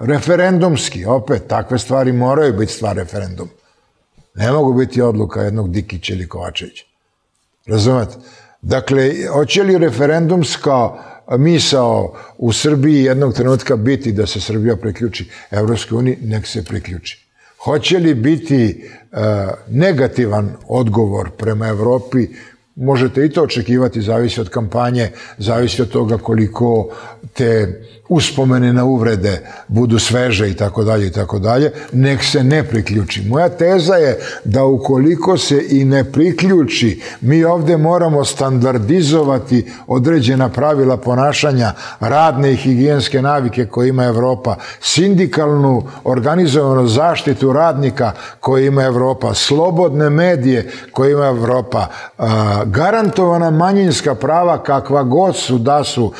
referendumski, opet, takve stvari moraju biti stvar referendum. Ne mogu biti odluka jednog Dikića ili Kovačevića. Razumete? Dakle, hoće li referendumska misao u Srbiji jednog trenutka biti da se Srbija preključi Evropskoj uniji, nek se preključi. Hoće li biti uh, negativan odgovor prema Evropi Možete i to očekivati, zavisi od kampanje, zavisi od toga koliko te uspomene na uvrede budu sveže i tako dalje i tako dalje, nek se ne priključi. Moja teza je da ukoliko se i ne priključi, mi ovde moramo standardizovati određena pravila ponašanja, radne i higijenske navike koje ima Evropa, sindikalnu organizovanu zaštitu radnika koje ima Evropa, slobodne medije koje ima Evropa, manjinska prava kakva god su da su